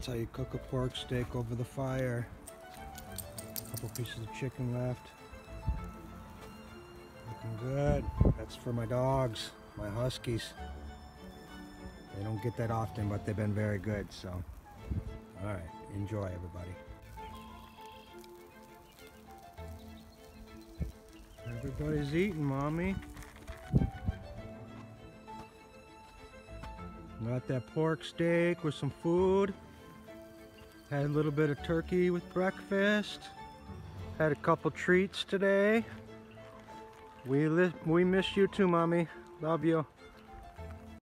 That's how you cook a pork steak over the fire. A couple pieces of chicken left. Looking good. That's for my dogs, my huskies. They don't get that often, but they've been very good, so. All right, enjoy everybody. Everybody's eating, mommy. Got that pork steak with some food. Had a little bit of turkey with breakfast. Had a couple treats today. We, we miss you too, mommy. Love you.